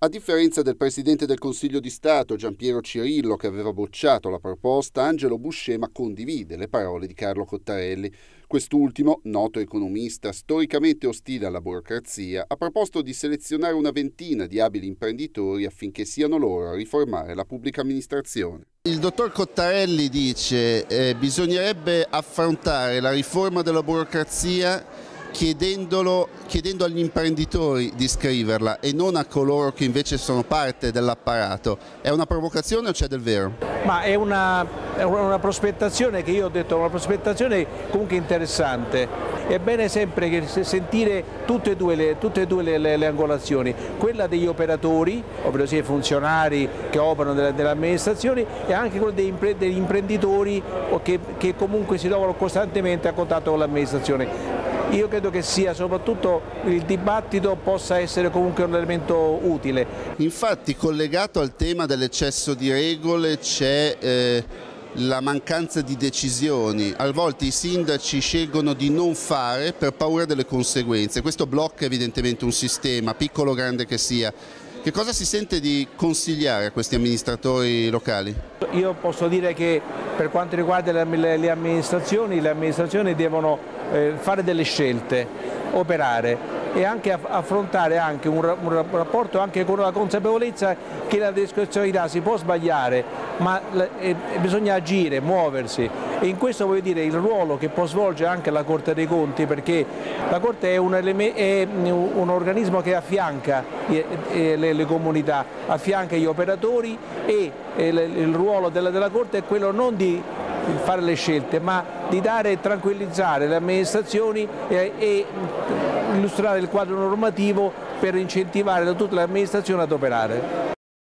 A differenza del Presidente del Consiglio di Stato Giampiero Cirillo che aveva bocciato la proposta, Angelo Buscema condivide le parole di Carlo Cottarelli. Quest'ultimo, noto economista storicamente ostile alla burocrazia, ha proposto di selezionare una ventina di abili imprenditori affinché siano loro a riformare la pubblica amministrazione. Il dottor Cottarelli dice che eh, bisognerebbe affrontare la riforma della burocrazia chiedendo agli imprenditori di scriverla e non a coloro che invece sono parte dell'apparato. È una provocazione o c'è del vero? Ma è una, è una prospettazione che io ho detto, una prospettazione comunque interessante. È bene sempre sentire tutte e due le, tutte e due le, le, le angolazioni, quella degli operatori, ovvero sia i funzionari che operano nelle, nelle amministrazioni e anche quella degli, imprenditori che, che comunque si trovano costantemente a contatto con l'amministrazione. Io credo che sia soprattutto il dibattito possa essere comunque un elemento utile. Infatti collegato al tema dell'eccesso di regole c'è eh, la mancanza di decisioni. A volte i sindaci scelgono di non fare per paura delle conseguenze. Questo blocca evidentemente un sistema, piccolo o grande che sia. Che cosa si sente di consigliare a questi amministratori locali? Io posso dire che per quanto riguarda le amministrazioni, le amministrazioni devono eh, fare delle scelte, operare e anche affrontare anche un, rapporto anche con la consapevolezza che la discrezionalità si può sbagliare ma bisogna agire, muoversi. E in questo voglio dire il ruolo che può svolgere anche la Corte dei Conti perché la Corte è un, è un organismo che affianca le, comunità, affianca gli operatori e il ruolo della, della Corte è quello non di fare le scelte, ma di dare e tranquillizzare le amministrazioni e, e illustrare il quadro normativo per incentivare tutte le amministrazioni ad operare.